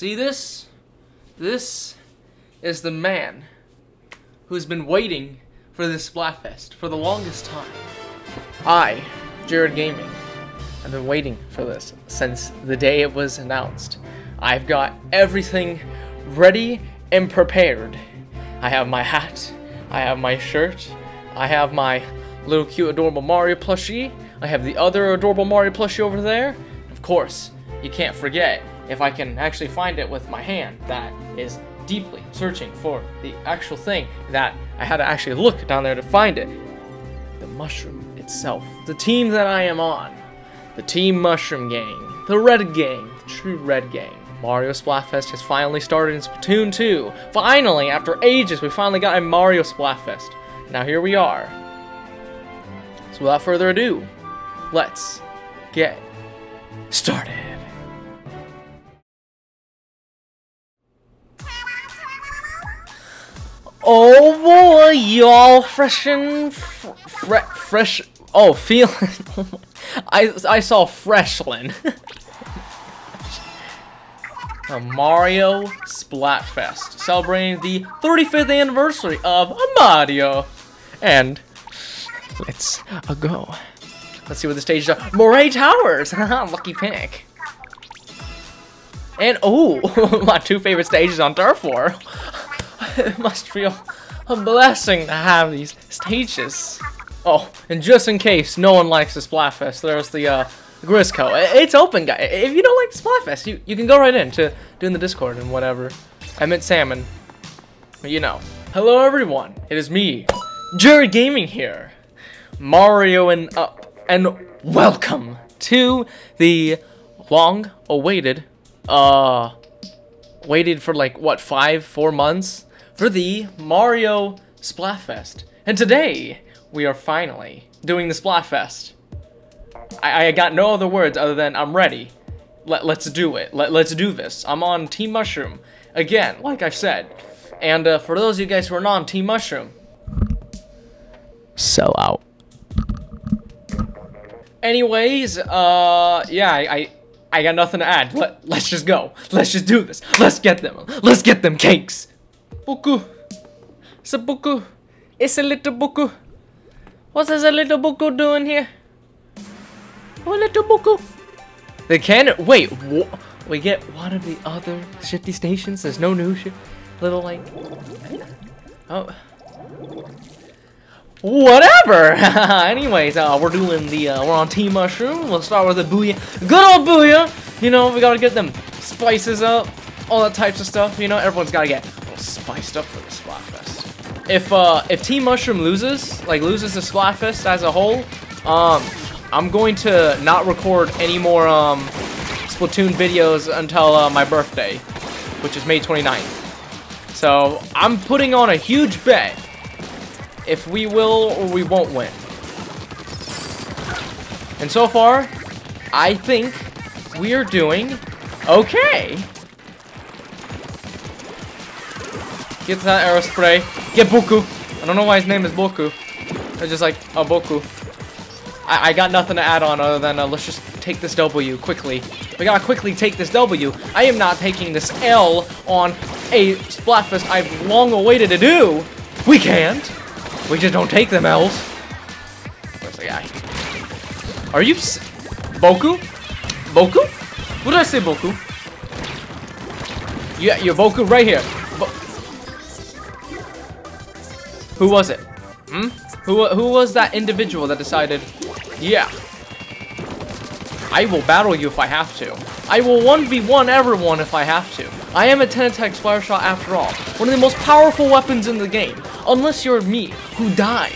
See this? This is the man who's been waiting for this Splatfest for the longest time. I, Jared Gaming, I've been waiting for this since the day it was announced. I've got everything ready and prepared. I have my hat, I have my shirt, I have my little cute adorable Mario plushie, I have the other adorable Mario plushie over there. Of course, you can't forget if I can actually find it with my hand that is deeply searching for the actual thing that I had to actually look down there to find it. The mushroom itself. The team that I am on. The Team Mushroom Gang. The Red Gang. The true Red Gang. Mario Splatfest has finally started in Splatoon 2. Finally, after ages, we finally got a Mario Splatfest. Now here we are. So without further ado, let's get started. Oh boy, y'all fresh and fr fre fresh. Oh, feeling. I I saw Freshlin. A Mario Splatfest, celebrating the 35th anniversary of Mario. And let's uh, go. Let's see what the stage is. Moray Towers! Lucky pick. And, oh, my two favorite stages on Turf War. it must feel a blessing to have these stages. Oh, and just in case no one likes the Splatfest, there's the, uh, Grizzco. It's open, guy. If you don't like Splatfest, you, you can go right in to doing the Discord and whatever. I meant Salmon. But you know. Hello, everyone. It is me, Jerry Gaming here. Mario and up. And welcome to the long-awaited, uh, waited for like, what, five, four months? For the Mario Splatfest. And today, we are finally doing the Splatfest. I, I got no other words other than I'm ready. Let, let's do it. Let, let's do this. I'm on Team Mushroom. Again, like I've said. And uh, for those of you guys who are not on Team Mushroom, sell out. Anyways, uh, yeah, I, I, I got nothing to add. Let, let's just go. Let's just do this. Let's get them. Let's get them cakes. It's a buku. It's a little buku. What is a little buku doing here? Oh, little buku. The cannon. Wait, we get one of the other shifty stations. There's no new little like. Oh. Whatever. Anyways, uh, we're doing the. Uh, we're on Team Mushroom. We'll start with the booyah. Good old booyah. You know, we gotta get them spices up, all that types of stuff. You know, everyone's gotta get spiced up for the Splatfest. If uh, if Team Mushroom loses, like loses the Splatfest as a whole, um, I'm going to not record any more um, Splatoon videos until uh, my birthday, which is May 29th. So I'm putting on a huge bet if we will or we won't win. And so far, I think we are doing okay. Get that Aerospray. Get Boku. I don't know why his name is Boku. It's just like, oh, Boku. I, I got nothing to add on other than uh, let's just take this W quickly. We gotta quickly take this W. I am not taking this L on a Splatfest I've long awaited to do. We can't. We just don't take them L's. Where's the guy? Are you Boku? Boku? What did I say, Boku? Yeah, you're Boku right here. Who was it? Hmm? Who, who was that individual that decided, yeah, I will battle you if I have to. I will 1v1 everyone if I have to. I am a Tentatek Splattershot after all. One of the most powerful weapons in the game. Unless you're me, who died.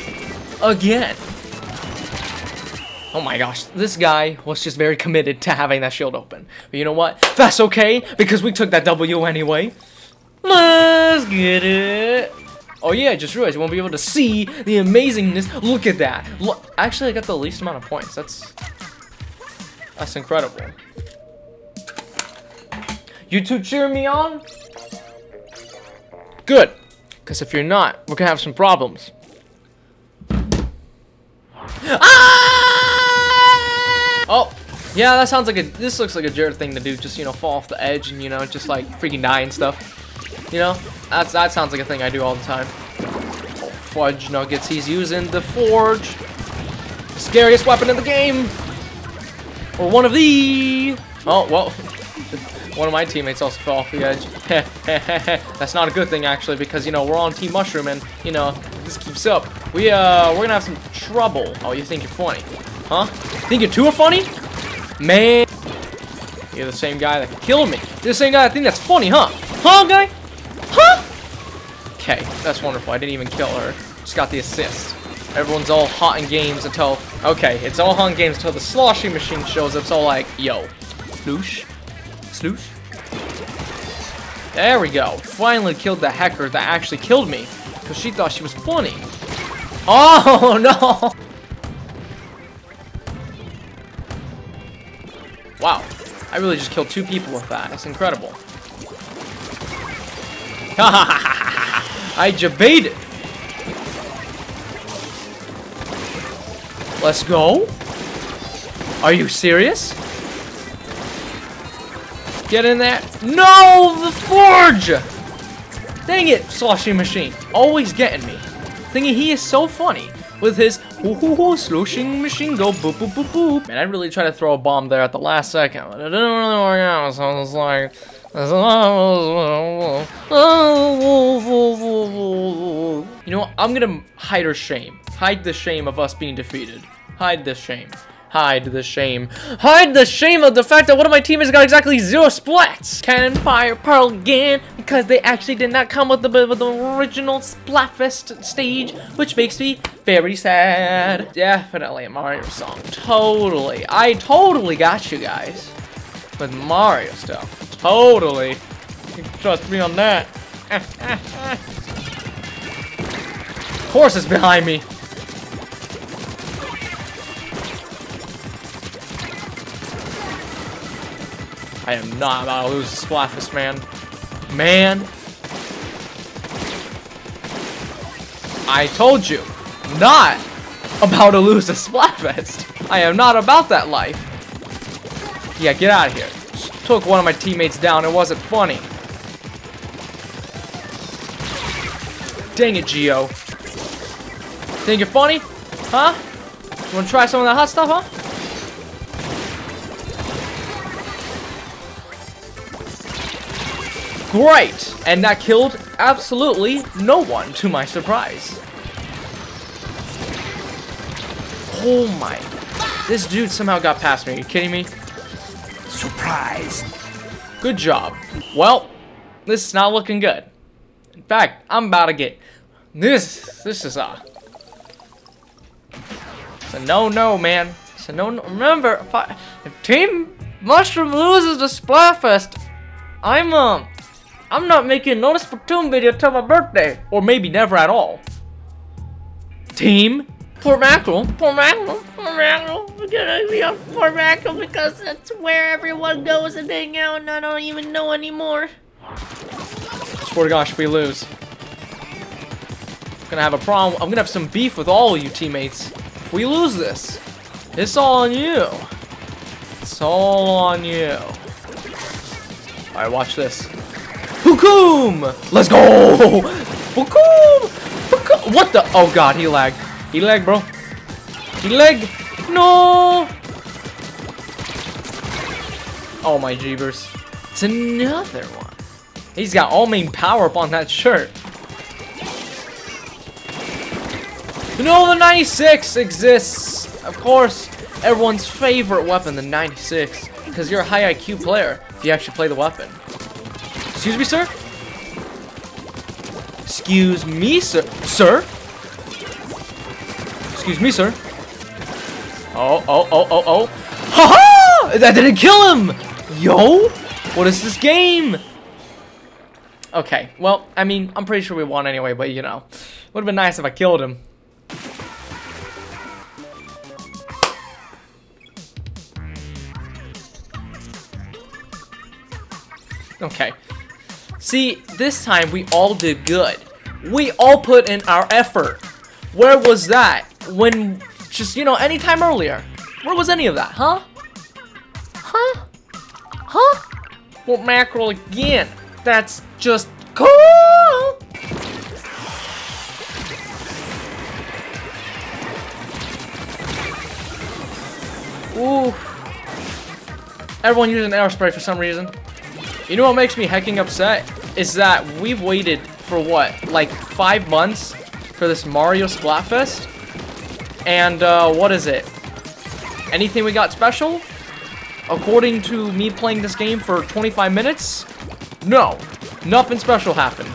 Again. Oh my gosh, this guy was just very committed to having that shield open. But you know what? That's okay, because we took that W anyway. Let's get it. Oh yeah, I just realized you won't be able to see the amazingness. Look at that. Look, actually, I got the least amount of points. That's that's incredible. You two cheer me on? Good. Because if you're not, we're to have some problems. Ah! Oh, Yeah, that sounds like a. This looks like a Jared thing to do. Just you know, fall off the edge and you know, just like freaking die and stuff. You know, that's that sounds like a thing I do all the time. Fudge nuggets. He's using the forge. Scariest weapon in the game. Or one of the. Oh well. One of my teammates also fell off the edge. That's not a good thing actually, because you know we're on Team Mushroom, and you know this keeps up. We uh we're gonna have some trouble. Oh, you think you're funny, huh? Think you two are funny? Man, you're the same guy that killed me. You're the same guy I think that's funny, huh? Huh, guy? Huh? Okay, that's wonderful. I didn't even kill her. Just got the assist. Everyone's all hot in games until... Okay, it's all hot in games until the sloshing machine shows up. It's all like, yo, sloosh, sloosh. There we go. Finally killed the hacker that actually killed me. Because she thought she was funny. Oh, no! Wow. I really just killed two people with that. That's incredible. I debated. Let's go. Are you serious? Get in there. No, the forge! Dang it, sloshing machine. Always getting me. Thinking he is so funny with his hoo hoo hoo sloshing machine go boop boop boop boop. Man, I really tried to throw a bomb there at the last second, but it didn't really work out, so I was like... You know what? I'm gonna hide her shame. Hide the shame of us being defeated. Hide the shame. Hide the shame. Hide the shame of the fact that one of my teammates got exactly zero splats. Cannon Fire Pearl again because they actually did not come with the, with the original Splatfest stage, which makes me very sad. Definitely a Mario song. Totally. I totally got you guys with Mario stuff. Totally. Trust me on that. Horse is behind me. I am not about to lose the Splatfest, man. Man. I told you, not about to lose the Splatfest. I am not about that life. Yeah, get out of here. Took one of my teammates down. It wasn't funny. Dang it, Geo. Think you're funny? Huh? You wanna try some of that hot stuff, huh? Great! And that killed absolutely no one, to my surprise. Oh my. This dude somehow got past me. Are you kidding me? Surprise! Good job. Well, this is not looking good. In fact, I'm about to get... This, this is a... It's a no-no, man. It's a no-no. Remember, if, I, if Team Mushroom loses the Splatfest, I'm, um... I'm not making no Splatoon video till my birthday. Or maybe never at all. Team? Port Mackerel. Port Mackerel. We're gonna be on Mackerel because that's where everyone goes and hang out and I don't even know anymore. Swear to gosh, if we lose. I'm gonna have a problem. I'm gonna have some beef with all of you teammates. If we lose this, it's all on you. It's all on you. Alright, watch this. Hukum! Let's go! Hukum! What the? Oh god, he lagged. He lagged, bro. Lagged. No! Oh my jeebers. It's another one. He's got all main power up on that shirt. No, the 96 exists. Of course, everyone's favorite weapon, the 96. Because you're a high IQ player if you actually play the weapon. Excuse me, sir? Excuse me, sir? Sir? Excuse me, sir? Oh, oh, oh, oh, oh. Ha ha! That didn't kill him! Yo! What is this game? Okay, well, I mean, I'm pretty sure we won anyway, but you know. Would have been nice if I killed him. Okay. See, this time we all did good. We all put in our effort. Where was that when just, you know, any time earlier? Where was any of that, huh? Huh? Huh? Well, mackerel again. That's just cool. Ooh. Everyone using Aerospray for some reason. You know what makes me hecking upset? Is that we've waited for what, like five months for this Mario Splatfest? And uh, what is it? Anything we got special? According to me playing this game for 25 minutes? No, nothing special happened.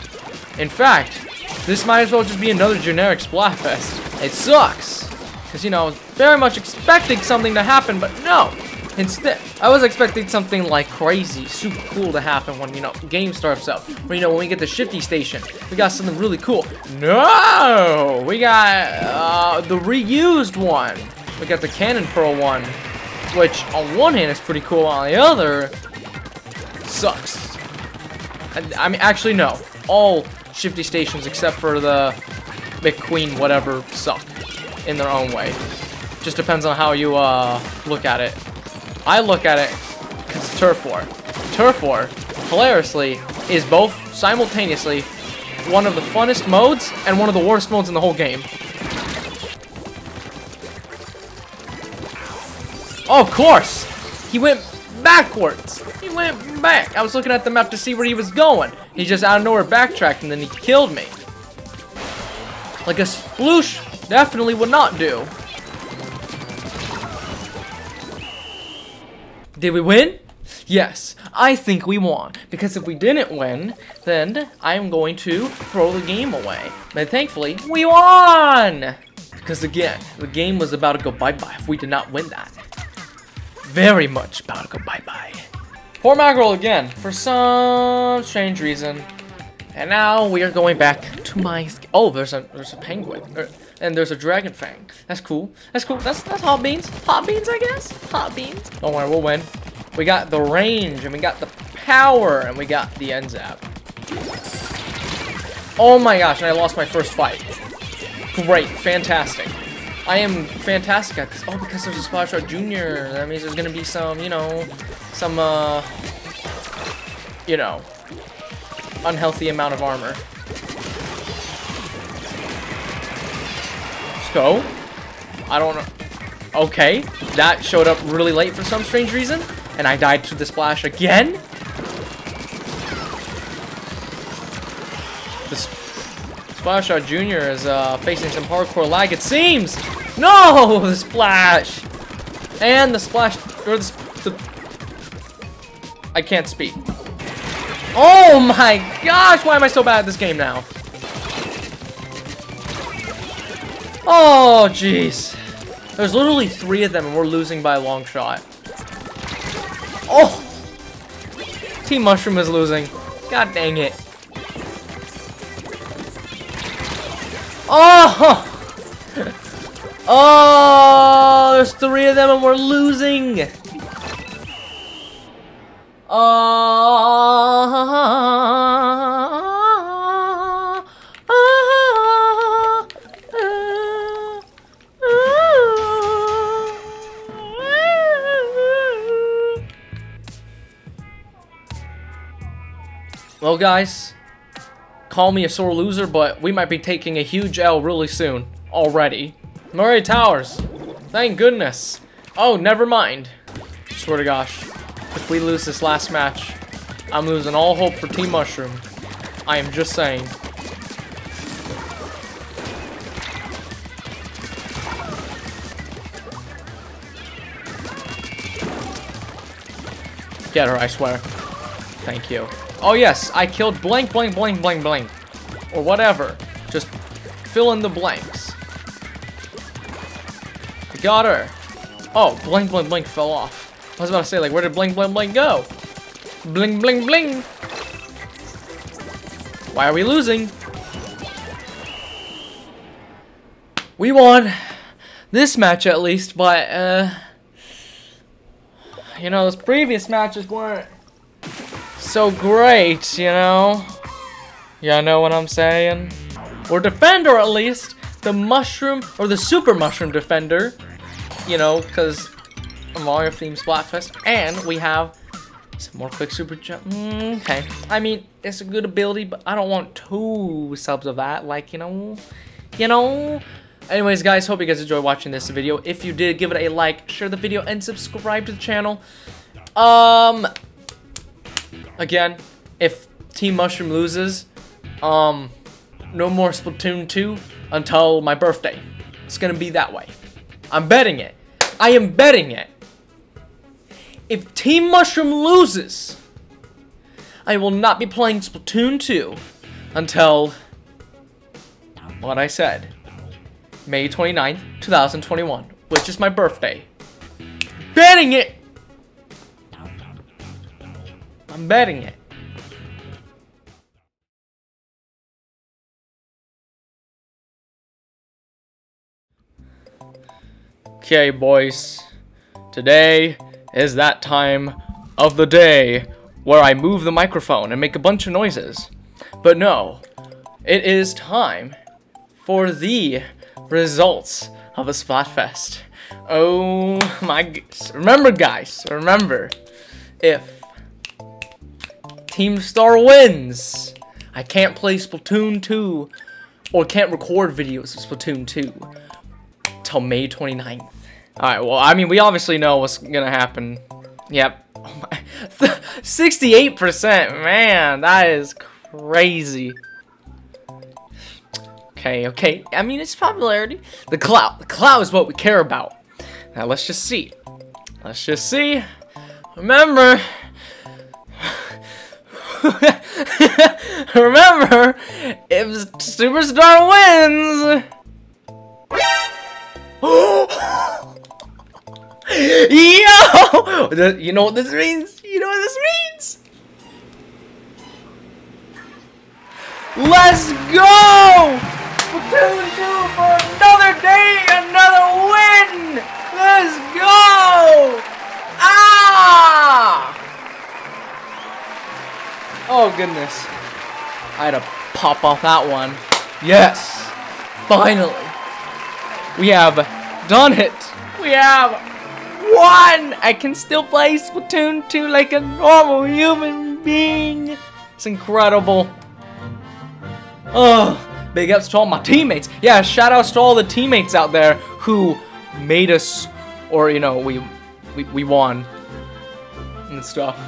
In fact, this might as well just be another generic Splatfest. It sucks. Because, you know, I was very much expecting something to happen, but no. Instead, I was expecting something like crazy, super cool to happen when, you know, game starts up. Or, you know, when we get the Shifty Station, we got something really cool. No! We got uh, the reused one. We got the Cannon Pearl one, which on one hand is pretty cool, on the other, sucks. I, I mean, actually, no. All Shifty Stations except for the McQueen whatever suck in their own way. Just depends on how you uh, look at it. I look at it because Turf War. Turf War, hilariously, is both simultaneously one of the funnest modes and one of the worst modes in the whole game. Oh, of course! He went backwards! He went back! I was looking at the map to see where he was going. He just out of nowhere backtracked and then he killed me. Like a sploosh definitely would not do. Did we win? Yes, I think we won. Because if we didn't win, then I'm going to throw the game away. But thankfully, we won! Because again, the game was about to go bye-bye if we did not win that. Very much about to go bye-bye. Port Mackerel again, for some strange reason. And now we are going back to my... Oh, there's a there's a penguin. Er, And there's a dragon fang. That's cool. That's cool. That's that's hot beans. Hot beans, I guess. Hot beans. Don't worry, we'll win. We got the range, and we got the power, and we got the N-ZAP. Oh my gosh, and I lost my first fight. Great. Fantastic. I am fantastic at this. Oh, because there's a Splattershot Junior. That means there's gonna be some, you know, some, uh, you know, unhealthy amount of armor. Go. I don't know. Okay, that showed up really late for some strange reason, and I died to the splash again. The Splattershot Jr. is uh, facing some hardcore lag, it seems. No, the splash, and the splash, or the, the I can't speak. Oh my gosh, why am I so bad at this game now? Oh, jeez. There's literally three of them and we're losing by a long shot. Oh! Team Mushroom is losing. God dang it. Oh! Oh! There's three of them and we're losing! Oh. Well, guys, call me a sore loser, but we might be taking a huge L really soon. Already. Moray Towers. Thank goodness. Oh, never mind. Swear to gosh. If we lose this last match, I'm losing all hope for Team Mushroom. I am just saying. Get her, I swear. Thank you. Oh yes, I killed blank, blank, blank, blank, blank. Or whatever. Just fill in the blanks. I got her. Oh, blank, blank, blank fell off. I was about to say, like, where did blank, blank, bling go? Bling, bling, bling. Why are we losing? We won. This match, at least, but, uh... You know, those previous matches weren't so great, you know? Y'all know what I'm saying? Or Defender, at least. The Mushroom, or the Super Mushroom Defender. You know, because Mario themed Splatfest, and we have some more quick super jump. Mm, okay, I mean it's a good ability, but I don't want two subs of that. Like you know, you know. Anyways, guys, hope you guys enjoyed watching this video. If you did, give it a like, share the video, and subscribe to the channel. Um, again, if Team Mushroom loses, um, no more Splatoon 2 until my birthday. It's gonna be that way. I'm betting it. I am betting it. If Team Mushroom loses, I will not be playing Splatoon 2 until what I said. May 29th, 2021, which is my birthday. Betting it! I'm betting it. Okay, boys. Today is that time of the day where I move the microphone and make a bunch of noises. But no, it is time for the results of the Splatfest. Oh my, remember guys, remember, if Team Star wins, I can't play Splatoon 2 or can't record videos of Splatoon 2 till May 29th. Alright, well, I mean, we obviously know what's gonna happen. Yep. Oh 68%, man, that is crazy. Okay, okay. I mean, it's popularity. The clout. The clout is what we care about. Now, let's just see. Let's just see. Remember. Remember, if Superstar wins. Yo! You know what this means? You know what this means? Let's go! Splatoon 2 for another day, another win! Let's go! Ah! Oh goodness. I had to pop off that one. Yes! Finally! We have done it! We have won! I can still play Splatoon 2 like a normal human being! It's incredible. Oh, Big ups to all my teammates. Yeah, shout outs to all the teammates out there who made us, or, you know, we, we, we won and stuff.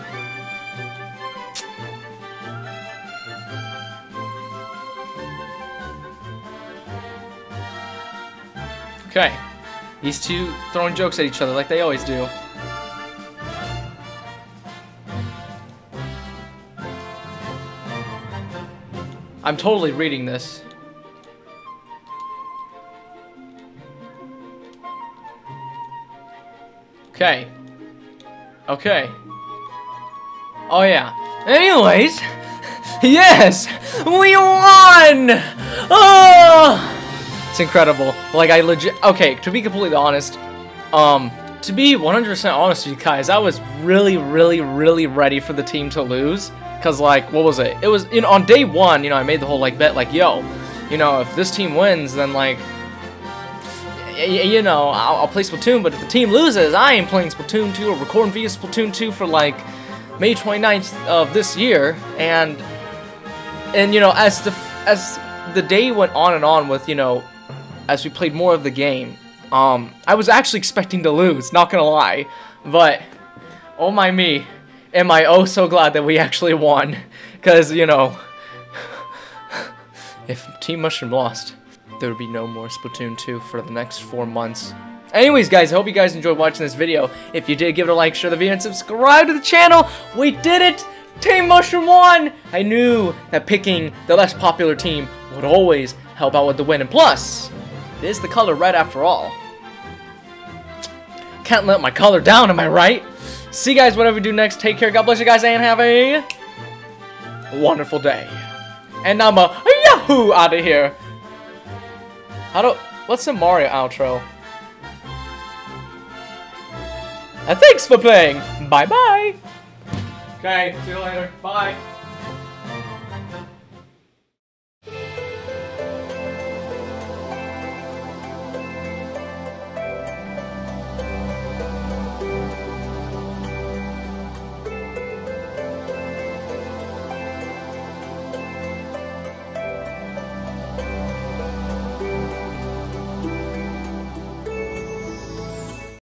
Okay. These two throwing jokes at each other like they always do. I'm totally reading this. Okay. Okay. Oh yeah. Anyways, yes, we won! Oh! It's incredible. Like I legit. Okay, to be completely honest, um, to be 100% honest with you guys, I was really, really, really ready for the team to lose. Cause like, what was it? It was, you know, on day one, you know, I made the whole like bet, like, yo, you know, if this team wins, then like, you know, I'll, I'll, play Splatoon, but if the team loses, I ain't playing Splatoon 2 or recording via Splatoon 2 for like May 29th of this year, and and you know, as the as the day went on and on with you know, as we played more of the game, um, I was actually expecting to lose, not gonna lie, but oh my me, am I oh so glad that we actually won, because you know, if Team Mushroom lost there would be no more Splatoon 2 for the next four months. Anyways, guys, I hope you guys enjoyed watching this video. If you did, give it a like, share the video, and subscribe to the channel. We did it! Team Mushroom won! I knew that picking the less popular team would always help out with the win. And plus, it is the color red after all. Can't let my color down, am I right? See you guys whatever we do next. Take care, God bless you guys, and have a wonderful day. And I'm a yahoo out of here. How do... What's the Mario outro? And thanks for playing! Bye-bye! Okay, see you later. Bye!